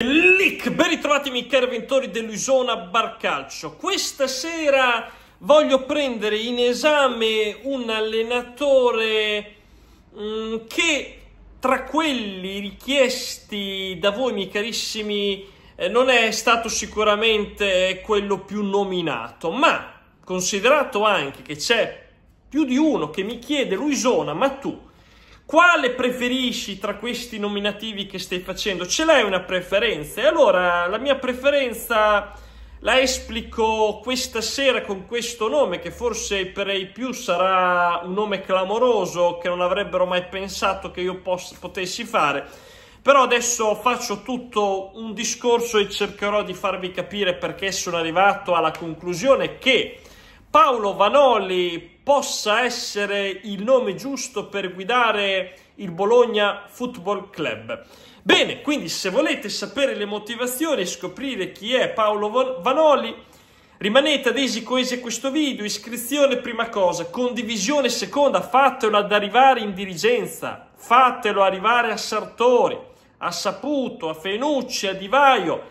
Lick, ben ritrovati miei cari avventori dell'Usona Barcalcio. Questa sera voglio prendere in esame un allenatore mh, mm, che tra quelli richiesti da voi, miei carissimi, eh, non è stato sicuramente quello più nominato, ma considerato anche che c'è più di uno che mi chiede Luisona, ma tu quale preferisci tra questi nominativi che stai facendo? Ce l'hai una preferenza? E allora la mia preferenza la esplico questa sera con questo nome che forse per i più sarà un nome clamoroso che non avrebbero mai pensato che io poss- potessi fare. Però adesso faccio tutto un discorso e cercherò di farvi capire perché sono arrivato alla conclusione che Paolo Vanoli possa essere il nome giusto per guidare il Bologna Football Club. Bene, quindi se volete sapere le motivazioni e scoprire chi è Paolo Vanoli, rimanete adesi coesi a questo video, iscrizione prima cosa, condivisione seconda, fatelo ad arrivare in dirigenza, fatelo arrivare a Sartori, a Saputo, a Fenucci, a Divaio,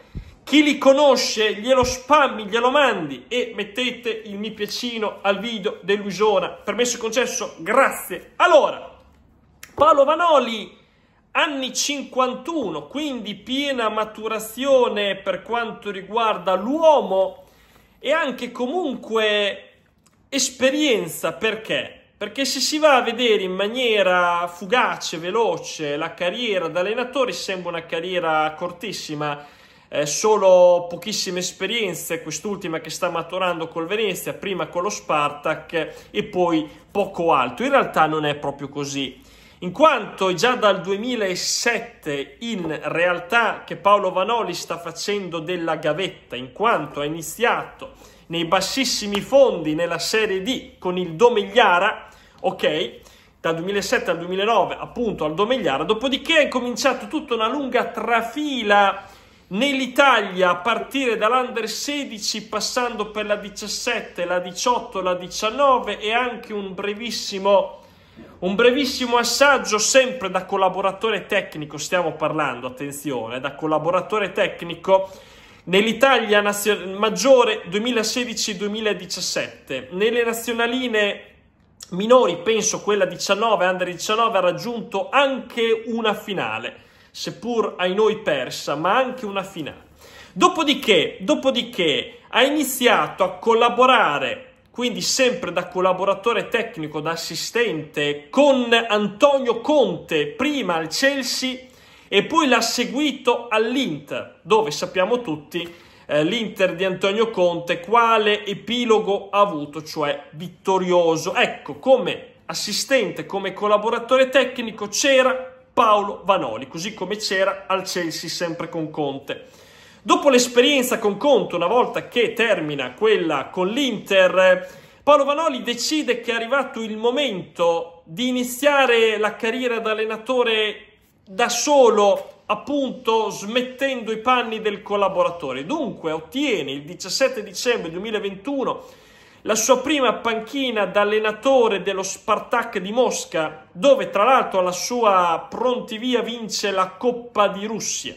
chi li conosce glielo spammi, glielo mandi e mettete il mi piacino al video dell'Usona. Permesso e concesso, grazie. Allora, Paolo Vanoli, anni 51, quindi piena maturazione per quanto riguarda l'uomo e anche comunque esperienza, perché? Perché se si va a vedere in maniera fugace, veloce, la carriera da allenatore sembra una carriera cortissima eh, solo pochissime esperienze, quest'ultima che sta maturando col Venezia, prima con lo Spartak e poi poco altro. In realtà non è proprio così, in quanto è già dal 2007 in realtà che Paolo Vanoli sta facendo della gavetta, in quanto ha iniziato nei bassissimi fondi nella Serie D con il Domegliara, ok? dal 2007 al 2009 appunto al Domegliara, dopodiché è cominciato tutta una lunga trafila Nell'Italia, a partire dall'Under 16, passando per la 17, la 18, la 19 e anche un brevissimo, un brevissimo assaggio, sempre da collaboratore tecnico, stiamo parlando, attenzione, da collaboratore tecnico, nell'Italia maggiore 2016-2017. Nelle nazionaline minori, penso quella 19, Under 19, ha raggiunto anche una finale seppur ai noi persa, ma anche una finale. Dopodiché, dopodiché ha iniziato a collaborare quindi sempre da collaboratore tecnico, da assistente, con Antonio Conte, prima al Chelsea e poi l'ha seguito all'Inter, dove sappiamo tutti eh, l'Inter di Antonio Conte quale epilogo ha avuto, cioè vittorioso. Ecco, come assistente, come collaboratore tecnico c'era Paolo Vanoli, così come c'era al Chelsea sempre con Conte. Dopo l'esperienza con Conte, una volta che termina quella con l'Inter, Paolo Vanoli decide che è arrivato il momento di iniziare la carriera da allenatore da solo, appunto smettendo i panni del collaboratore. Dunque ottiene il 17 dicembre 2021 la sua prima panchina da allenatore dello Spartak di Mosca, dove tra l'altro alla sua prontivia vince la Coppa di Russia.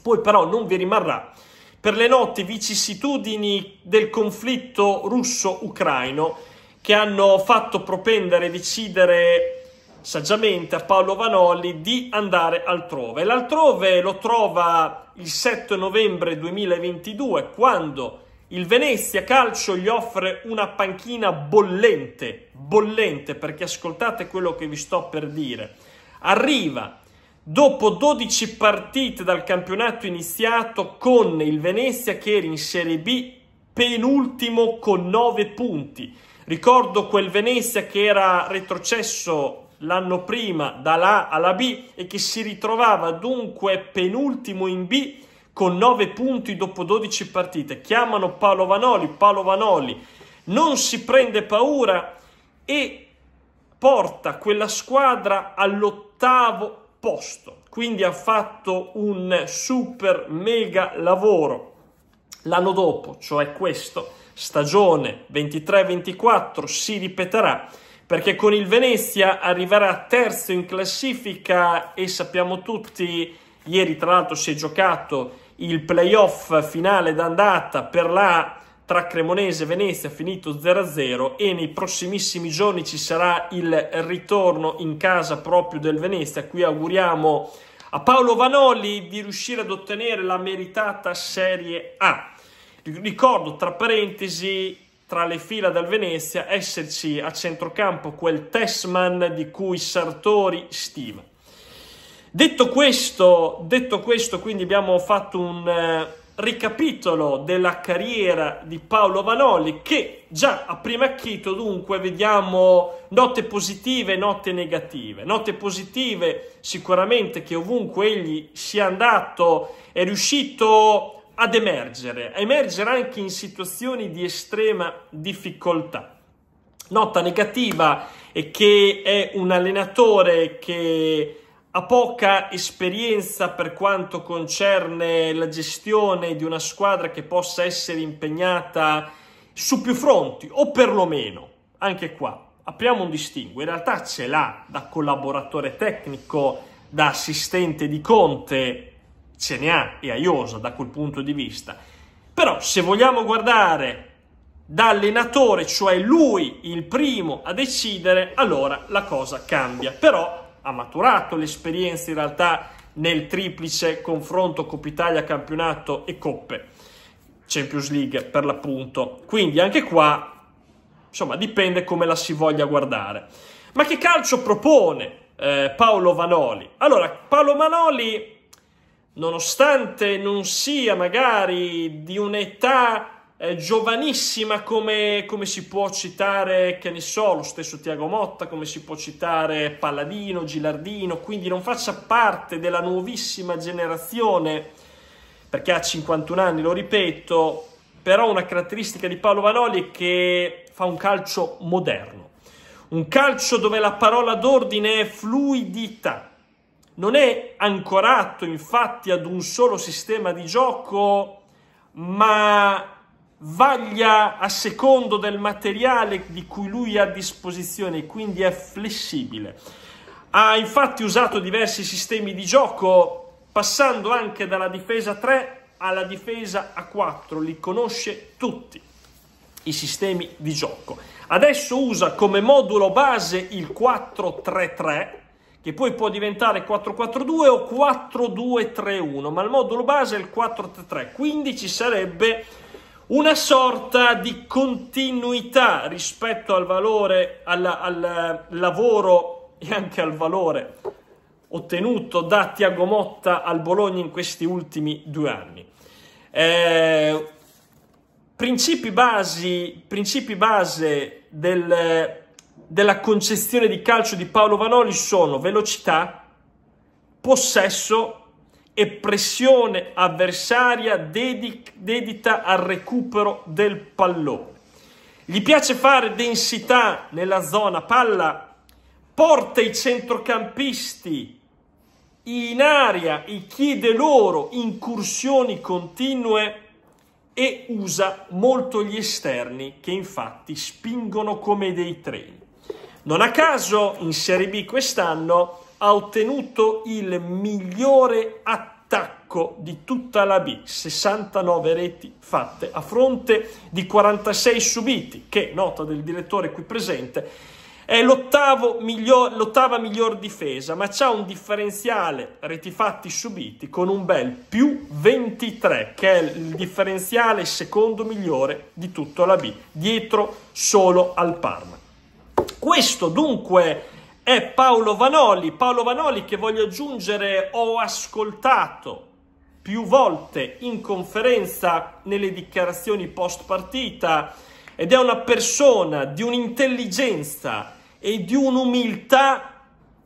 Poi però non vi rimarrà per le note vicissitudini del conflitto russo-ucraino che hanno fatto propendere e decidere saggiamente a Paolo Vanoli di andare altrove. L'altrove lo trova il 7 novembre 2022 quando il Venezia Calcio gli offre una panchina bollente, bollente perché ascoltate quello che vi sto per dire. Arriva dopo 12 partite dal campionato iniziato con il Venezia che era in Serie B penultimo con 9 punti. Ricordo quel Venezia che era retrocesso l'anno prima dalla A alla B e che si ritrovava dunque penultimo in B con 9 punti dopo 12 partite. Chiamano Paolo Vanoli, Paolo Vanoli non si prende paura e porta quella squadra all'ottavo posto. Quindi ha fatto un super mega lavoro. L'anno dopo, cioè questo, stagione 23-24, si ripeterà perché con il Venezia arriverà terzo in classifica e sappiamo tutti Ieri tra l'altro si è giocato il playoff finale d'andata per la tra Cremonese e Venezia finito 0-0 e nei prossimissimi giorni ci sarà il ritorno in casa proprio del Venezia. Qui auguriamo a Paolo Vanoli di riuscire ad ottenere la meritata Serie A. Ricordo tra parentesi tra le fila del Venezia esserci a centrocampo quel Tessman di cui Sartori stima. Detto questo, detto questo, quindi abbiamo fatto un eh, ricapitolo della carriera di Paolo Vanoli che già a prima acchito dunque vediamo note positive e note negative. Note positive sicuramente che ovunque egli sia andato è riuscito ad emergere, a emergere anche in situazioni di estrema difficoltà. Nota negativa è che è un allenatore che ha poca esperienza per quanto concerne la gestione di una squadra che possa essere impegnata su più fronti o perlomeno anche qua. Apriamo un distinguo. In realtà ce l'ha da collaboratore tecnico da assistente di Conte ce ne ha e a Iosa da quel punto di vista. Però se vogliamo guardare da allenatore cioè lui il primo a decidere allora la cosa cambia. Però ha maturato l'esperienza in realtà nel triplice confronto Coppa Italia, campionato e coppe, Champions League per l'appunto. Quindi anche qua, insomma, dipende come la si voglia guardare. Ma che calcio propone eh, Paolo Vanoli? Allora, Paolo Vanoli, nonostante non sia magari di un'età eh, giovanissima come, come, si può citare, che ne so, lo stesso Tiago Motta, come si può citare Palladino, Gilardino, quindi non faccia parte della nuovissima generazione, perché ha 51 anni, lo ripeto, però una caratteristica di Paolo Vanoli è che fa un calcio moderno, un calcio dove la parola d'ordine è fluidità. Non è ancorato infatti ad un solo sistema di gioco, ma vaglia a secondo del materiale di cui lui ha a disposizione, quindi è flessibile. Ha infatti usato diversi sistemi di gioco, passando anche dalla difesa 3 alla difesa a 4, li conosce tutti i sistemi di gioco. Adesso usa come modulo base il 4-3-3, che poi può diventare 4-4-2 o 4-2-3-1, ma il modulo base è il 4-3-3, quindi ci sarebbe una sorta di continuità rispetto al valore, al, al lavoro e anche al valore ottenuto da Tiago Motta al Bologna in questi ultimi due anni. Eh, principi, basi, principi base del, della concezione di calcio di Paolo Vanoli sono velocità, possesso e pressione avversaria dedic- dedita al recupero del pallone. Gli piace fare densità nella zona palla, porta i centrocampisti in aria e chiede loro incursioni continue e usa molto gli esterni che infatti spingono come dei treni. Non a caso in Serie B quest'anno ha ottenuto il migliore attacco di tutta la B, 69 reti fatte a fronte di 46 subiti, che, nota del direttore qui presente, è miglior, l'ottava miglior difesa, ma c'ha un differenziale reti fatti subiti con un bel più 23, che è il differenziale secondo migliore di tutta la B, dietro solo al Parma. Questo dunque è Paolo Vanoli. Paolo Vanoli che voglio aggiungere ho ascoltato più volte in conferenza nelle dichiarazioni post partita ed è una persona di un'intelligenza e di un'umiltà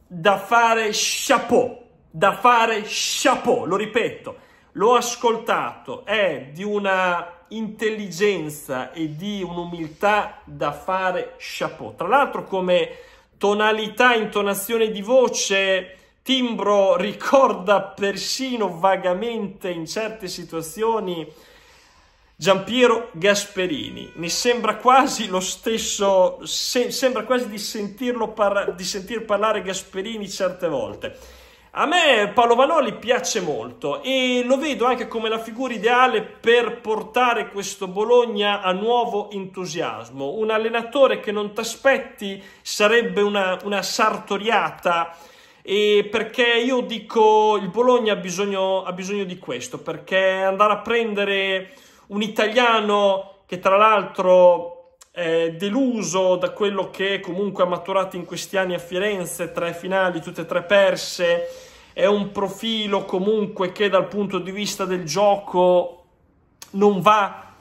da fare chapeau, da fare chapeau, lo ripeto, l'ho ascoltato, è di una intelligenza e di un'umiltà da fare chapeau. Tra l'altro come tonalità, intonazione di voce, timbro ricorda persino vagamente in certe situazioni Giampiero Gasperini. Mi sembra quasi lo stesso, se, sembra quasi di sentirlo par- di sentir parlare Gasperini certe volte. A me Paolo Vanoli piace molto e lo vedo anche come la figura ideale per portare questo Bologna a nuovo entusiasmo. Un allenatore che non ti aspetti sarebbe una, una sartoriata e perché io dico il Bologna ha bisogno, ha bisogno di questo, perché andare a prendere un italiano che tra l'altro è deluso da quello che comunque ha maturato in questi anni a Firenze, tre finali, tutte e tre perse, è un profilo comunque che dal punto di vista del gioco non va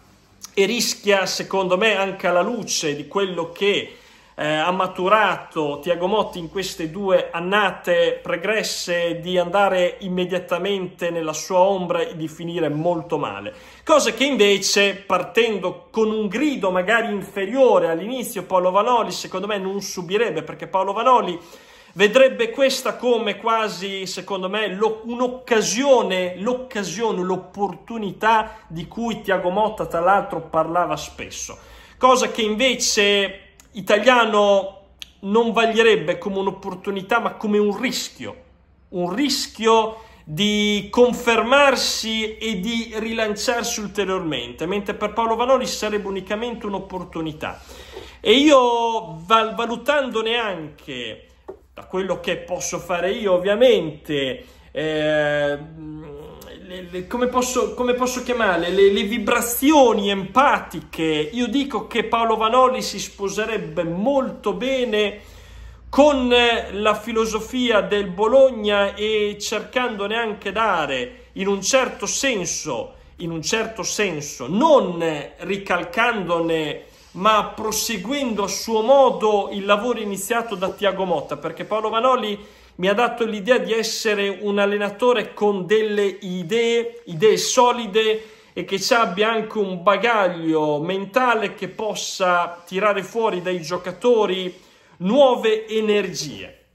e rischia secondo me anche alla luce di quello che eh, ha maturato Tiago Motti in queste due annate pregresse di andare immediatamente nella sua ombra e di finire molto male. Cosa che invece, partendo con un grido magari inferiore all'inizio, Paolo Vanoli secondo me non subirebbe perché Paolo Vanoli vedrebbe questa come quasi, secondo me, lo, un'occasione, l'occasione, l'opportunità di cui Tiago Motta tra l'altro parlava spesso. Cosa che invece italiano non vaglierebbe come un'opportunità, ma come un rischio, un rischio di confermarsi e di rilanciarsi ulteriormente, mentre per Paolo Vanoli sarebbe unicamente un'opportunità. E io valutandone anche da quello che posso fare io, ovviamente, eh, le, le, come, posso, come, posso, chiamarle, le, le, vibrazioni empatiche, io dico che Paolo Vanoli si sposerebbe molto bene con la filosofia del Bologna e cercandone anche dare in un certo senso, in un certo senso, non ricalcandone ma proseguendo a suo modo il lavoro iniziato da Tiago Motta, perché Paolo Vanoli mi ha dato l'idea di essere un allenatore con delle idee, idee solide e che abbia anche un bagaglio mentale che possa tirare fuori dai giocatori nuove energie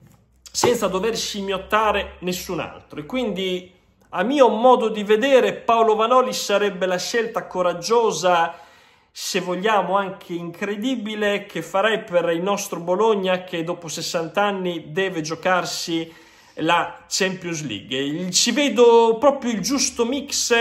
senza dover scimmiottare nessun altro. E quindi, a mio modo di vedere, Paolo Vanoli sarebbe la scelta coraggiosa se vogliamo anche incredibile, che farei per il nostro Bologna che dopo 60 anni deve giocarsi la Champions League. Ci vedo proprio il giusto mix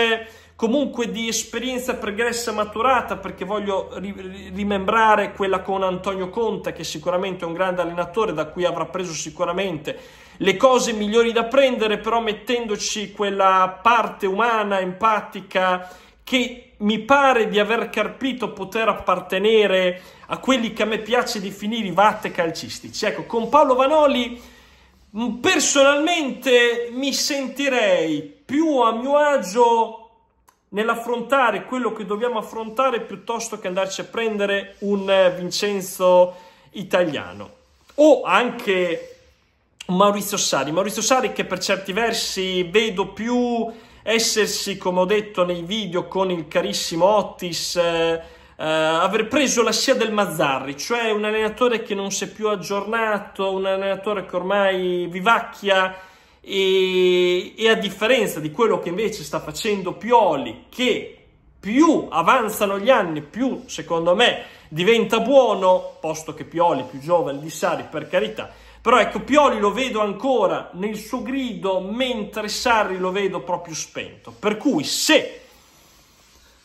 comunque di esperienza pregressa maturata perché voglio rimembrare quella con Antonio Conte che sicuramente è un grande allenatore da cui avrà preso sicuramente le cose migliori da prendere però mettendoci quella parte umana, empatica che mi pare di aver capito poter appartenere a quelli che a me piace definire i vatte calcistici. Ecco, con Paolo Vanoli mm, personalmente mi sentirei più a mio agio nell'affrontare quello che dobbiamo affrontare piuttosto che andarci a prendere un Vincenzo italiano o anche Maurizio Sari. Maurizio Sari che per certi versi vedo più essersi, come ho detto nei video con il carissimo Otis, eh, eh, aver preso la scia del Mazzarri, cioè un allenatore che non si è più aggiornato, un allenatore che ormai vivacchia e, e a differenza di quello che invece sta facendo Pioli, che più avanzano gli anni, più secondo me diventa buono, posto che Pioli più giovane di Sari per carità, però ecco, Pioli lo vedo ancora nel suo grido, mentre Sarri lo vedo proprio spento. Per cui se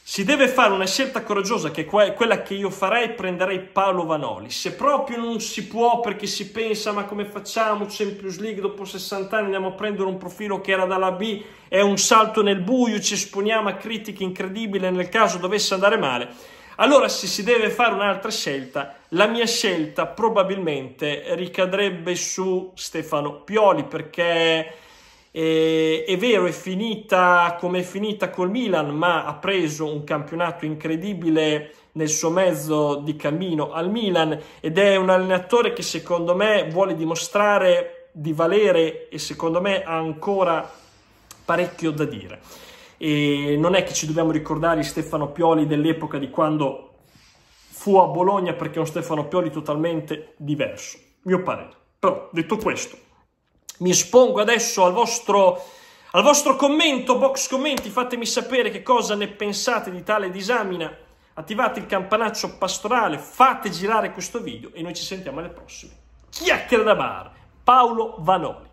si deve fare una scelta coraggiosa, che è quella che io farei, prenderei Paolo Vanoli. Se proprio non si può perché si pensa, ma come facciamo Champions League dopo 60 anni, andiamo a prendere un profilo che era dalla B, è un salto nel buio, ci esponiamo a critiche incredibili nel caso dovesse andare male allora se si deve fare un'altra scelta, la mia scelta probabilmente ricadrebbe su Stefano Pioli perché è, è vero, è finita come è finita col Milan, ma ha preso un campionato incredibile nel suo mezzo di cammino al Milan ed è un allenatore che secondo me vuole dimostrare di valere e secondo me ha ancora parecchio da dire e non è che ci dobbiamo ricordare Stefano Pioli dell'epoca di quando fu a Bologna perché è un Stefano Pioli totalmente diverso, mio parere. Però detto questo, mi espongo adesso al vostro, al vostro commento, box commenti, fatemi sapere che cosa ne pensate di tale disamina, attivate il campanaccio pastorale, fate girare questo video e noi ci sentiamo alle prossime. Chiacchiere da bar, Paolo Vanoli.